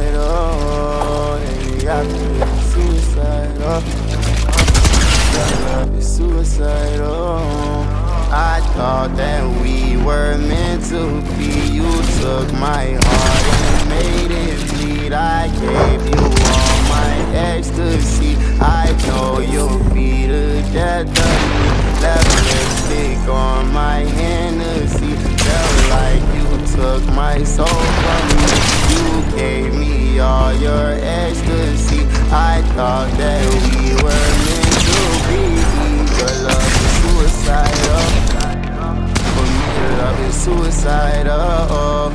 suicide, oh, and you have to suicide, oh. Gotta be suicide, oh. I thought that we were meant to be. You took my heart and made it bleed. I gave you all my ecstasy. I know you'll be together. Left lipstick on my Hennessy. Felt like you took my soul from me. You gave me all your ecstasy. I thought that we were meant to be. But love is suicidal. For me, your love is suicidal.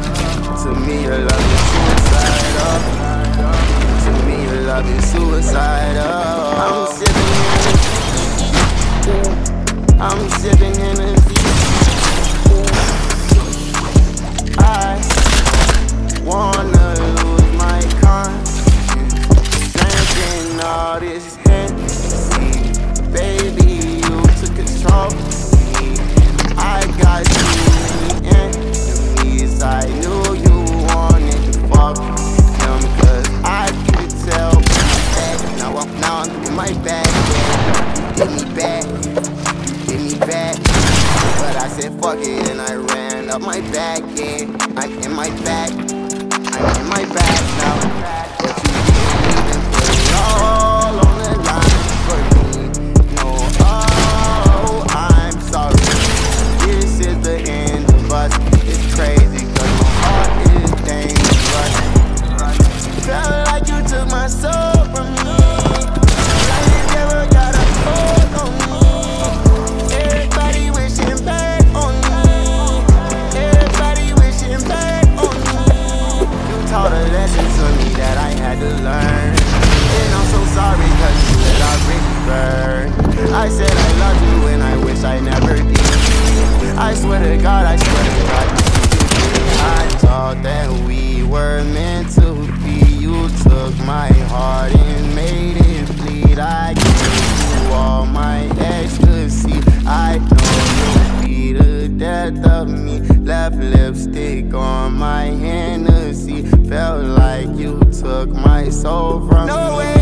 To me, your love is suicidal. To me, your love is suicidal. Now I'm, in my bag, yeah. Get me back, get me back. But I said fuck it and I ran up my back, had to learn. And I'm so sorry cause you let I really. I said I love you and I wish I never did. I swear to God, I swear to God. I thought that we were meant to be. You took my heart and made it bleed. I gave you all my ecstasy. I know you'll be the death of me. Left lipstick on my Hennessy. Felt like you took my soul from me. Way